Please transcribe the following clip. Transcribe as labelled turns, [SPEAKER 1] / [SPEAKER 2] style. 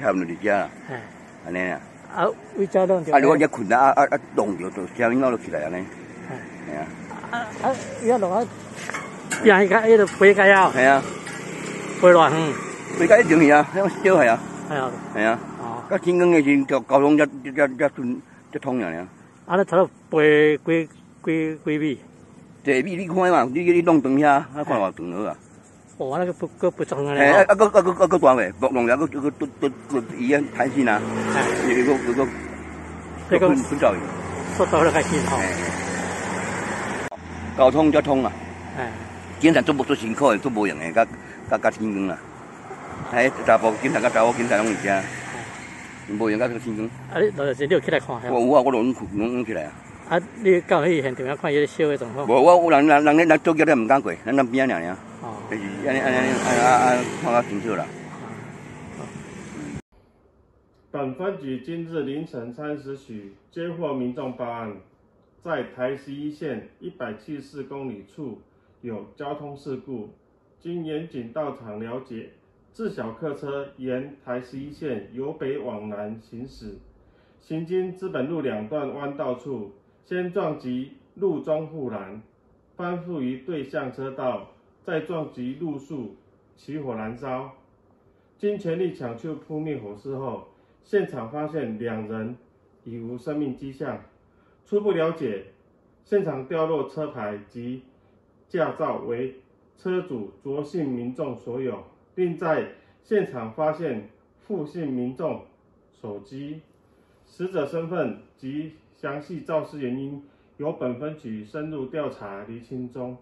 [SPEAKER 1] 差不多伫遮啦，
[SPEAKER 2] 哎，
[SPEAKER 1] 安尼啊。
[SPEAKER 2] 啊，为遮弄着。
[SPEAKER 1] 啊，如果一困啊啊啊动着，就声音闹就起来安尼。
[SPEAKER 2] 哎，
[SPEAKER 1] 系啊，
[SPEAKER 2] 啊啊，伊啊落啊，边迄个迄个飞盖啊，
[SPEAKER 1] 系啊，
[SPEAKER 2] 飞偌远，
[SPEAKER 1] 最解一定是啊，迄种少系啊，系啊。
[SPEAKER 2] 哦，
[SPEAKER 1] 到天光的时就，交交通才才才顺才通尔尔。
[SPEAKER 2] 啊，你头头飞几几几米？
[SPEAKER 1] 地米你看嘛，你你弄长遐，啊看偌长好啊。
[SPEAKER 2] 哦，那个不个不长啊
[SPEAKER 1] 嘿，啊
[SPEAKER 2] 咧，
[SPEAKER 1] 啊个啊个啊个大个，弄弄了个个个个个伊啊弹性啊，
[SPEAKER 2] 哎，
[SPEAKER 1] 伊个个个
[SPEAKER 2] 这个
[SPEAKER 1] 分分走去。
[SPEAKER 2] 速度咧较紧吼，
[SPEAKER 1] 嘿交通才通啊，
[SPEAKER 2] 哎，
[SPEAKER 1] 经常做不做辛苦的，做无用的，甲甲甲天光啊。嘿，查甫警察甲查某警察拢是遮，无用甲个天光。
[SPEAKER 2] 啊，你落时你有起来看吓？
[SPEAKER 1] 我有啊，我拢拢拢起来啊。
[SPEAKER 2] 啊，你到迄现场啊看伊咧烧的状况？
[SPEAKER 1] 无我有人人人咧人做叫咧毋敢过，咱咱边啊尔尔，
[SPEAKER 2] 哦，
[SPEAKER 1] 就是安尼安尼安啊啊看较清楚啦。
[SPEAKER 3] 本分局今日凌晨三时许接获民众报案，在台十一线一百七十四公里处有交通事故。经严警到场了解，自小客车沿台十一线由北往南行驶，行经资本路两段弯道处，先撞击路中护栏，翻覆于对向车道，再撞击路树，起火燃烧。经全力抢救扑灭火势后，现场发现两人已无生命迹象。初步了解，现场掉落车牌及驾照为车主卓姓民众所有，并在现场发现复姓民众手机，死者身份及详细肇事原因由本分局深入调查厘清中。